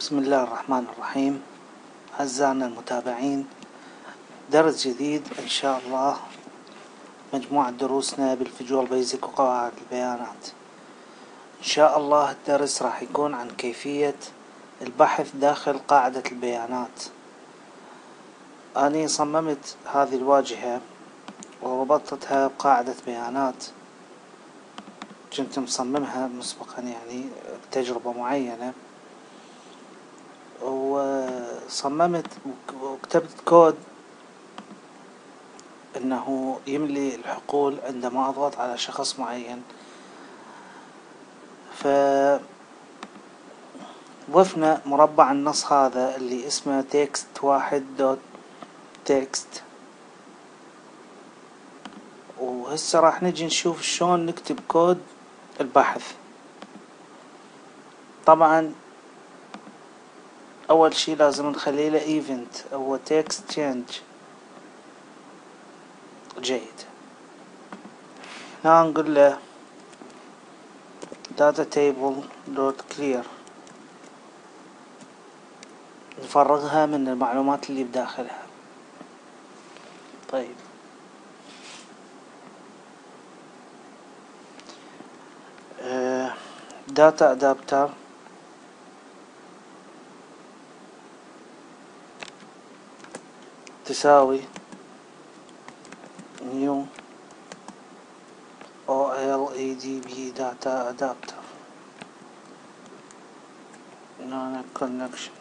بسم الله الرحمن الرحيم. أعزائنا المتابعين درس جديد إن شاء الله. مجموعة دروسنا بالفيجوال بيزك وقواعد البيانات. إن شاء الله الدرس راح يكون عن كيفية البحث داخل قاعدة البيانات. أني صممت هذه الواجهة وربطتها بقاعدة بيانات. كنت مصممها مسبقا يعني بتجربة معينة. وصممت وكتبت كود إنه يملي الحقول عندما أضغط على شخص معين. ف ضفنا مربع النص هذا اللي اسمه text واحد dot text وهسه راح نجي نشوف شلون نكتب كود البحث. طبعا أول شي لازم نخلي له event هو text change جيد. هنا نقول له data table dot clear. نفرغها من المعلومات اللي بداخلها. طيب. داتا ادابتر تساوي new OLEDB data adapter هنا connection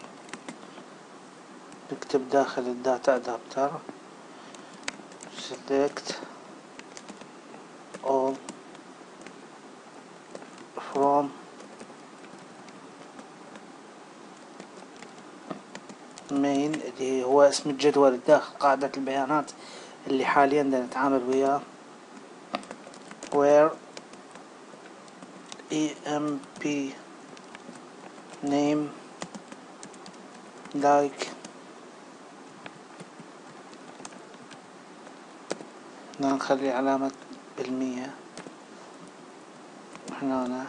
نكتب داخل الداتا ادابتر select all from main اللي هو اسم الجدول داخل قاعدة البيانات اللي حاليا نتعامل وياه. Where emp name like نخلي علامة بالمية. هنا.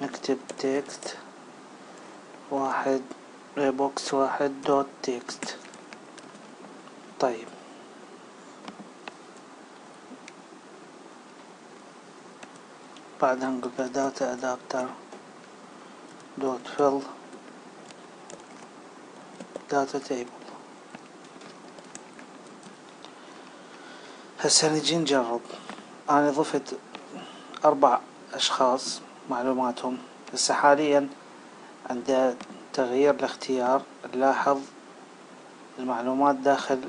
نكتب text واحد box واحد dot text طيب. بعدها نقول data adapter dot fill. data table. هسه نجي نجرب. أنا ضفت أربع أشخاص معلوماتهم. هسه حاليا عند تغيير الاختيار نلاحظ المعلومات داخل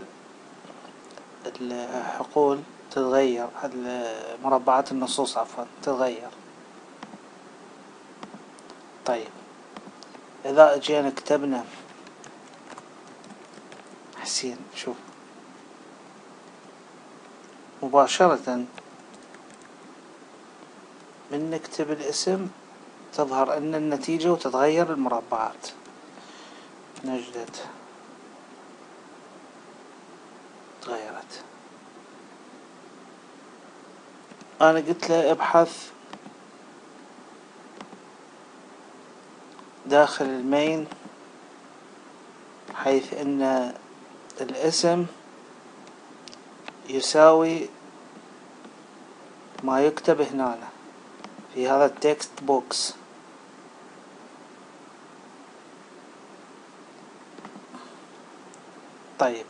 الحقول تتغير مربعات النصوص عفوا تتغير. طيب إذا أجينا كتبنا حسين شوف. مباشرة من نكتب الاسم تظهر أن النتيجة وتتغير المربعات نجدد تغيرت. أنا قلت له ابحث داخل المين حيث أن الاسم يساوي ما يكتب هنا في هذا ال text box طيب.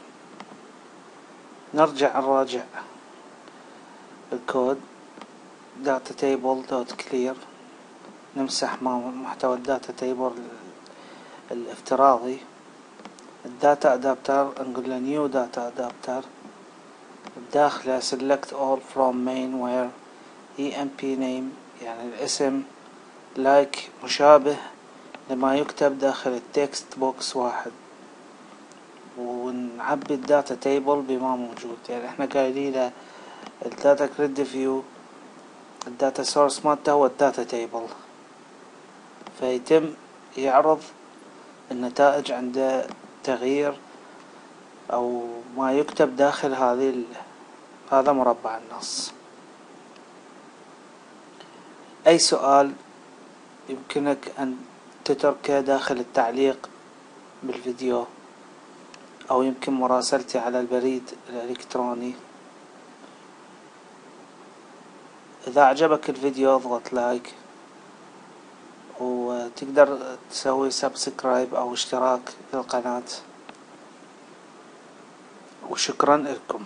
نرجع نراجع الكود. Data table dot clear. نمسح محتوى ال data table الافتراضي. ال data adapter نقول له new data adapter. داخله select all from main where emp name. يعني الاسم. Like مشابه لما يكتب داخل ال text box واحد. ونعبي ال data table بما موجود. يعني إحنا قايلين ال data grid view ال data source مالته هو ال data table. فيتم يعرض النتائج عند تغيير أو ما يكتب داخل هذه هذا مربع النص. أي سؤال يمكنك أن تتركه داخل التعليق بالفيديو. أو يمكن مراسلتي على البريد الإلكتروني. إذا أعجبك الفيديو أضغط like وتقدر تسوي subscribe أو اشتراك في القناة وشكرا لكم.